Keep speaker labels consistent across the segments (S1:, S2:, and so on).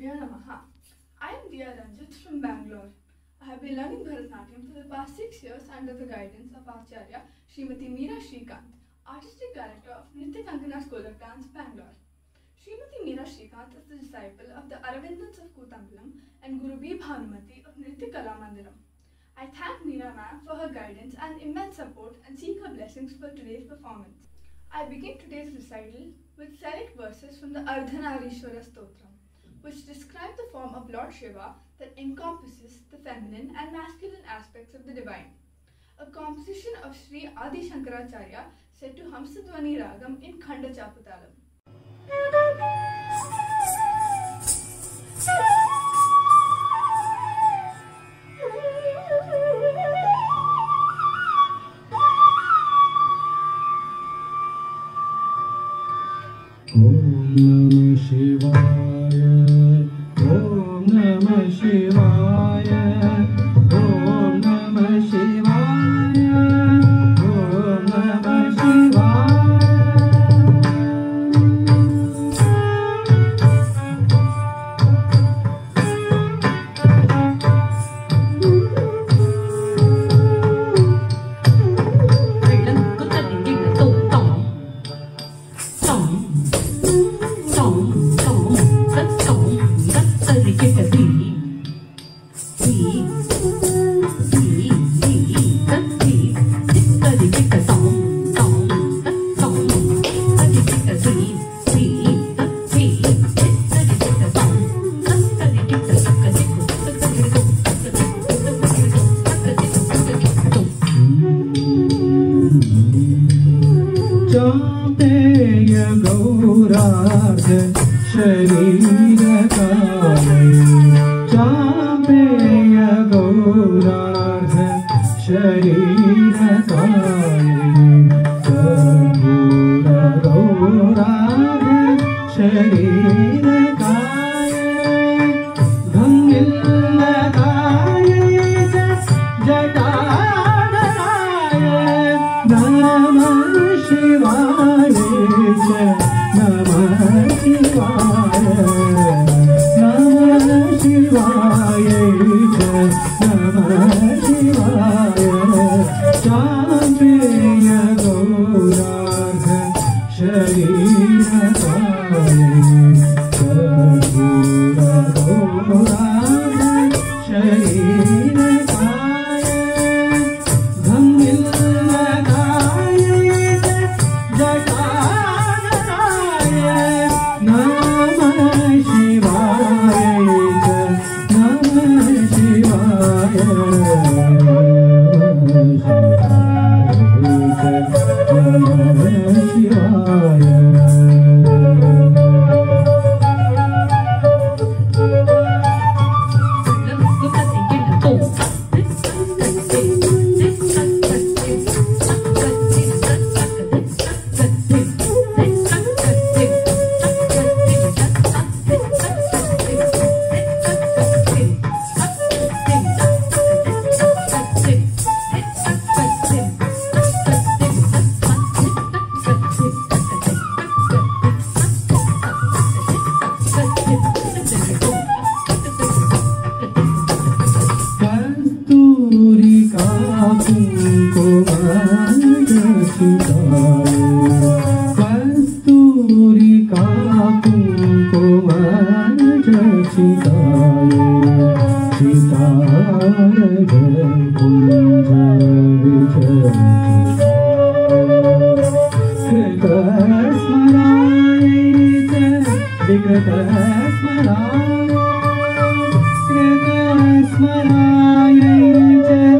S1: Gurubhyo Namaha. I am Diya Ranjit from Bangalore. I have been learning Bharatanatyam for the past six years under the guidance of Acharya Srimati Meera Shrikant, Artistic Director of Nitya Kankana School of Dance, Bangalore. Srimati Meera Shrikant is the disciple of the Aravindans of Kutambalam and Guru B. Bhanumati of Nritya Kala Mandiram. I thank Meera ma'am for her guidance and immense support and seek her blessings for today's performance. I begin today's recital with select verses from the Ardhanarishwara Stotram, which describe the form of Lord Shiva that encompasses the feminine and masculine aspects of the divine. A composition of Sri Adi Shankaracharya said to Hamsadwani Ragam in Khanda Chaputalam.
S2: Om Namah Shivaya 去て。
S3: व्याध शरीर काले। चापेय गौरार्ध शरीर काले। गौरार्ध शरीर Oh. तुमको मार्ग सिखाए कस्तूरी का तुमको मार्ग सिखाए सितार कुंज स्मराय विगत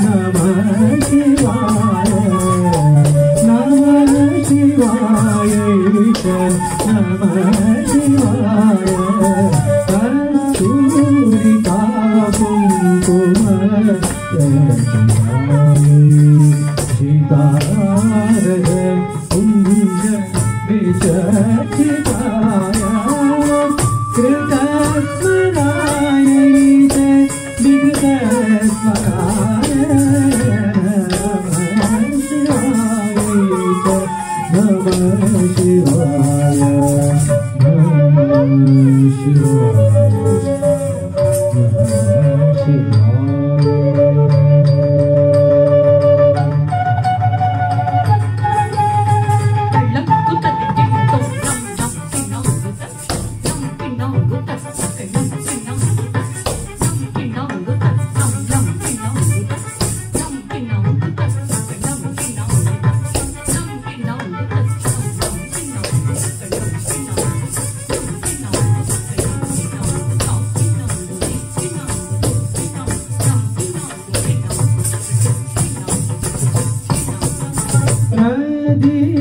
S3: Namah Shivaya, Namah Shivaya, Namah Shivaya.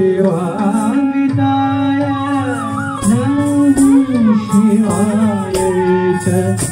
S3: शिवाय। नमो शिवाय च।